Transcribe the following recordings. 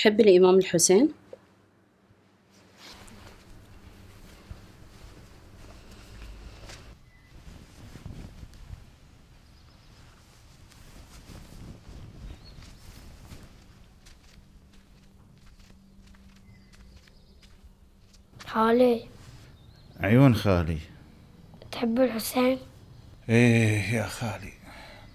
تحب الإمام الحسين؟ خالي. عيون خالي. تحب الحسين؟ إيه يا خالي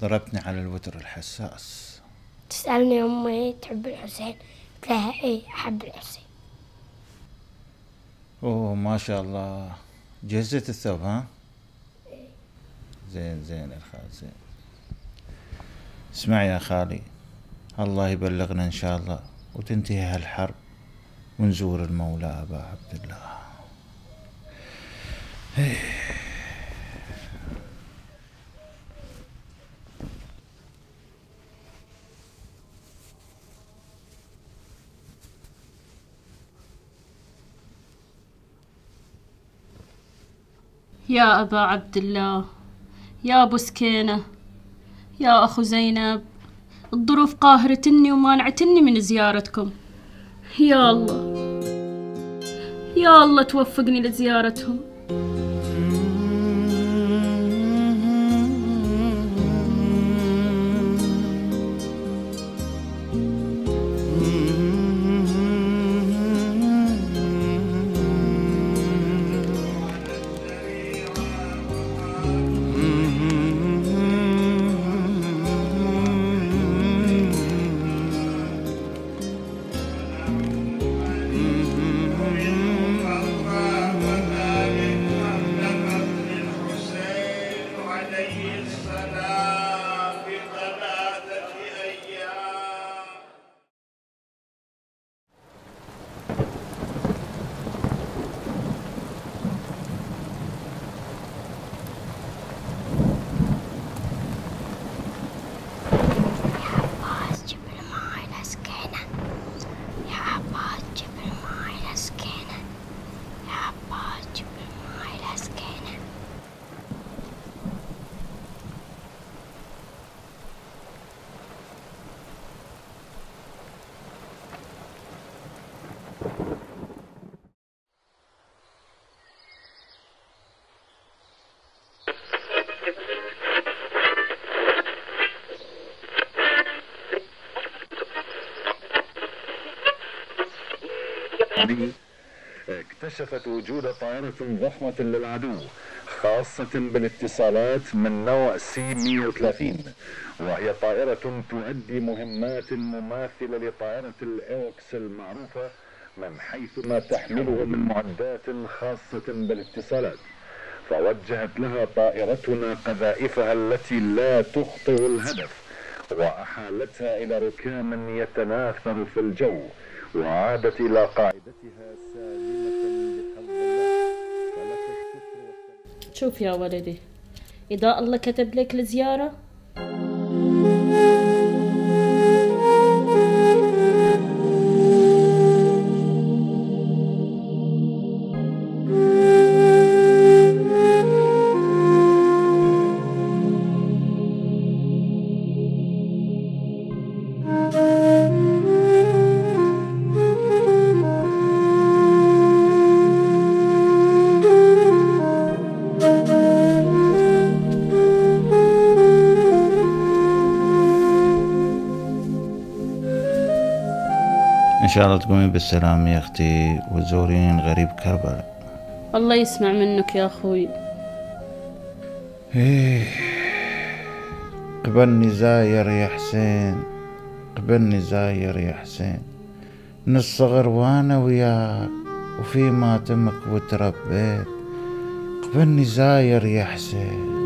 ضربتني على الوتر الحساس. تسألني أمي تحب الحسين؟ لها إيه أحب الحسين أوه ما شاء الله. جهزت الثوب ها؟ زين زين يا خال زين. اسمع يا خالي الله يبلغنا إن شاء الله وتنتهي هالحرب ونزور المولى أبا عبد الله. يا أبا عبد الله يا أبو سكينة يا أخو زينب الظروف قاهرتني ومانعتني من زيارتكم. يا الله يا الله توفقني لزيارتهم. اكتشفت وجود طائرة ضخمة للعدو خاصة بالاتصالات من نوع سي 130 وهي طائرة تؤدي مهمات مماثلة لطائرة الاواكس المعروفة من حيث ما تحمله من معدات خاصة بالاتصالات. فوجهت لها طائرتنا قذائفها التي لا تخطئ الهدف وأحالتها إلى ركام يتناثر في الجو. وعادت إلى قاعدتها سالمة بحمد الله. فلك الشكر شوف يا ولدي إذا الله كتب لك الزيارة شاء الله تقومين بالسلام يا أختي وتزورين غريب كربلاء. الله يسمع منك يا أخوي. إيه. قبلني زاير يا حسين. قبلني زاير يا حسين. من الصغر وأنا وياك وفي ماتمك وتربيت. قبلني زاير يا حسين.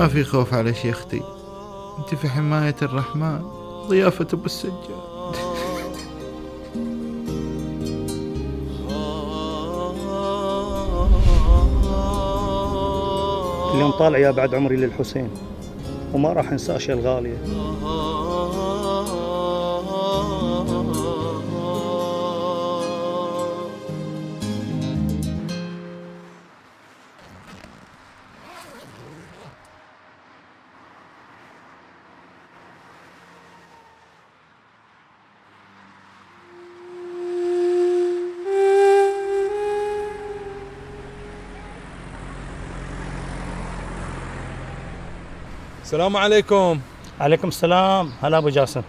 ما في خوف على شيختي. انت في حماية الرحمن ضيافة أبو السجاد. اليوم طالع يا بعد عمري للحسين وما راح انساه يا الغالية. السلام عليكم. عليكم السلام. هلا أبو جاسم.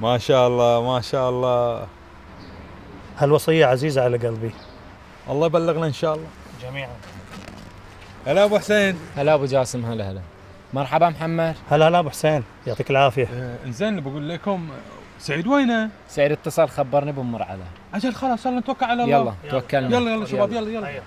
ما شاء الله ما شاء الله. هالوصية عزيزة على قلبي. الله يبلغنا إن شاء الله. جميعا. هلا أبو حسين. هلا أبو جاسم هلا هلا. مرحبا محمد. هلا هلا أبو حسين. يعطيك العافية. آه، إنزين بقول لكم سعيد وينه؟ سعيد اتصل خبرني بأم على أجل خلاص يلا نتوكل على الله. يلا توكلنا. يلا يلا شباب يلا. يلا أيوه.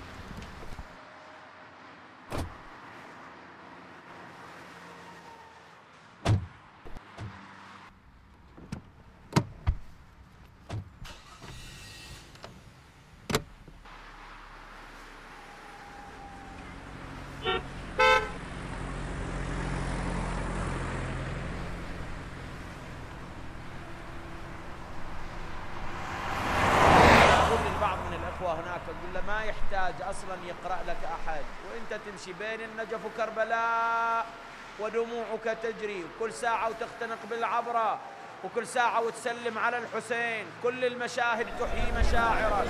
أصلا يقرأ لك أحد. وإنت تمشي بين النجف وكربلاء ودموعك تجري. كل ساعة وتختنق بالعبرة. وكل ساعة وتسلم على الحسين. كل المشاهد تحيي مشاعرك.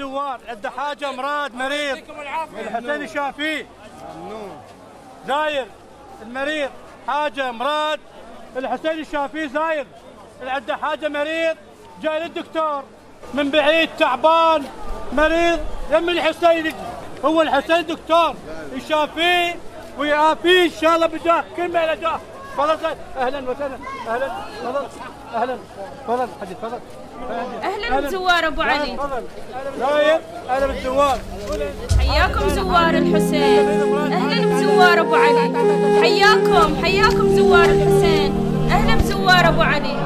هلا بالزوار عنده حاجة مراد مريض. الحسين الشافي زاير المريض. حاجة مراد. الحسين الشافي زاير. عنده حاجة مريض. جاي للدكتور. من بعيد تعبان. مريض. يم الحسين. هو الحسين دكتور. يشافيه ويعافيه إن شاء الله بجاه. كل ما له جاه. تفضل. أهلا وسهلا. أهلا. تفضل. أهلا. تفضل حجي تفضل. أهلا بزوار أبو علي. زاير أهلا. بالزوار حياكم زوار الحسين. أهلا بزوار أبو علي. حياكم حياكم زوار الحسين. أهلا بزوار أبو علي.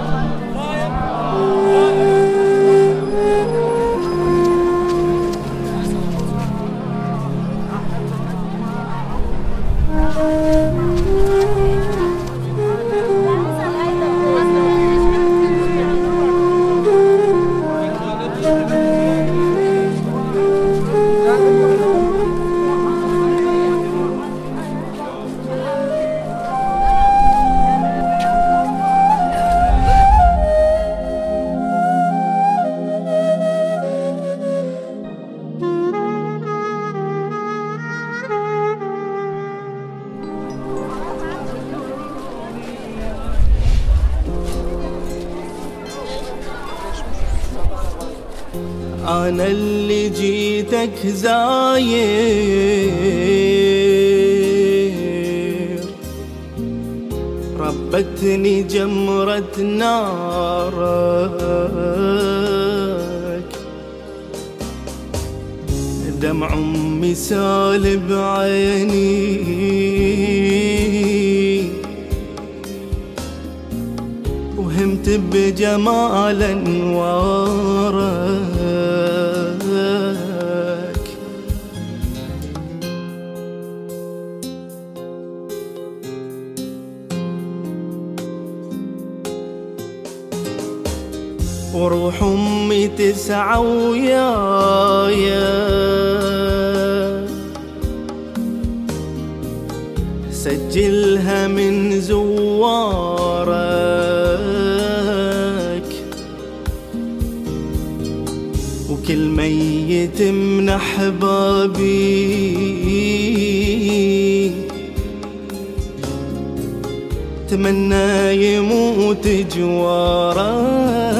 أنا اللي جيتك زاير. ربتني جمرة نارك. دمع أمي سالب عيني. وهمت بجمال أنوارك. تسعى ويايا سجلها من زوارك. وكل ميت من أحبابي. تمنى يموت جوارك.